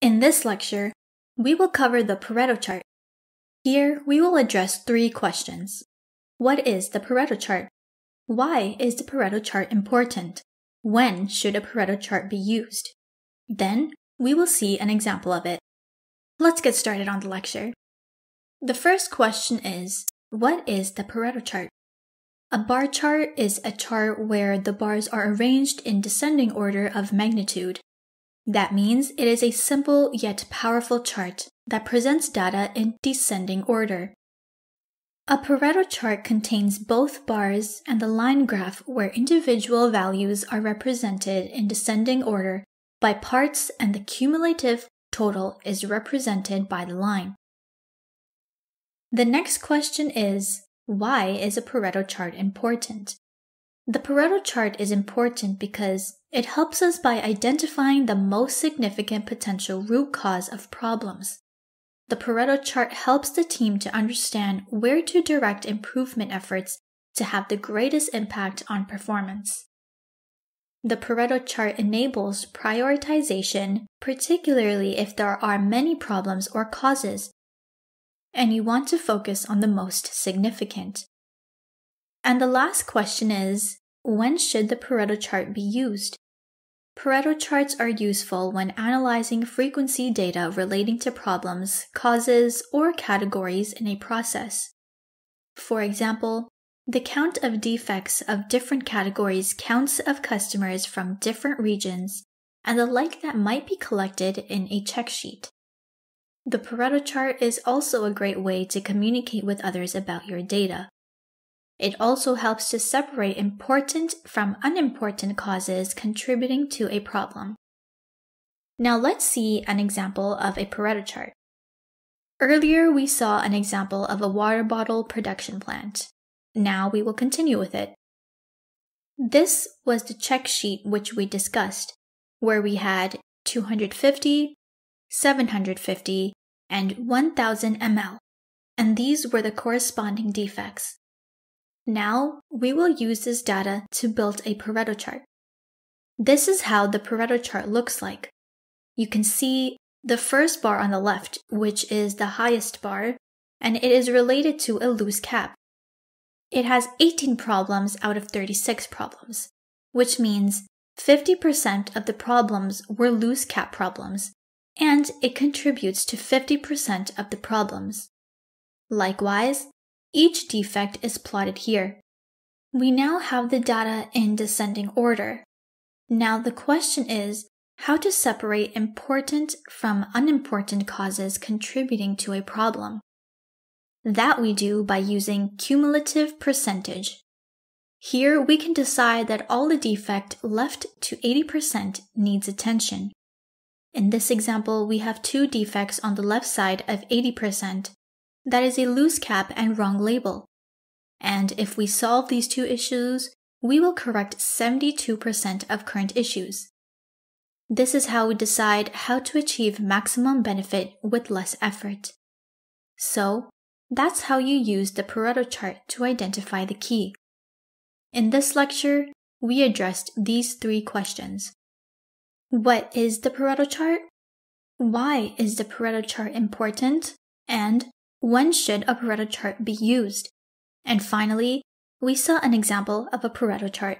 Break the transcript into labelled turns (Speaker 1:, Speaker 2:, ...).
Speaker 1: In this lecture, we will cover the Pareto chart. Here, we will address three questions. What is the Pareto chart? Why is the Pareto chart important? When should a Pareto chart be used? Then, we will see an example of it. Let's get started on the lecture. The first question is, what is the Pareto chart? A bar chart is a chart where the bars are arranged in descending order of magnitude. That means it is a simple yet powerful chart that presents data in descending order. A Pareto chart contains both bars and the line graph where individual values are represented in descending order by parts and the cumulative total is represented by the line. The next question is, why is a Pareto chart important? The Pareto chart is important because it helps us by identifying the most significant potential root cause of problems. The Pareto chart helps the team to understand where to direct improvement efforts to have the greatest impact on performance. The Pareto chart enables prioritization, particularly if there are many problems or causes, and you want to focus on the most significant. And the last question is when should the Pareto chart be used? Pareto charts are useful when analyzing frequency data relating to problems, causes, or categories in a process. For example, the count of defects of different categories counts of customers from different regions and the like that might be collected in a check sheet. The Pareto chart is also a great way to communicate with others about your data. It also helps to separate important from unimportant causes contributing to a problem. Now let's see an example of a Pareto chart. Earlier, we saw an example of a water bottle production plant. Now we will continue with it. This was the check sheet which we discussed, where we had 250, 750, and 1000 ml, and these were the corresponding defects. Now we will use this data to build a Pareto chart. This is how the Pareto chart looks like. You can see the first bar on the left, which is the highest bar, and it is related to a loose cap. It has 18 problems out of 36 problems, which means 50% of the problems were loose cap problems, and it contributes to 50% of the problems. Likewise, each defect is plotted here. We now have the data in descending order. Now the question is how to separate important from unimportant causes contributing to a problem. That we do by using cumulative percentage. Here we can decide that all the defect left to 80% needs attention. In this example, we have two defects on the left side of 80%. That is a loose cap and wrong label. And if we solve these two issues, we will correct 72% of current issues. This is how we decide how to achieve maximum benefit with less effort. So, that's how you use the Pareto chart to identify the key. In this lecture, we addressed these three questions. What is the Pareto chart? Why is the Pareto chart important? And when should a Pareto chart be used? And finally, we saw an example of a Pareto chart.